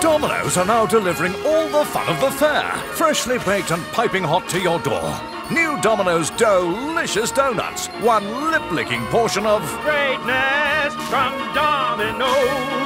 Domino's are now delivering all the fun of the fair, freshly baked and piping hot to your door. New Domino's delicious donuts, one lip-licking portion of Greatness from Domino's.